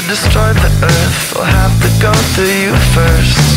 to destroy the earth I'll have to go through you first.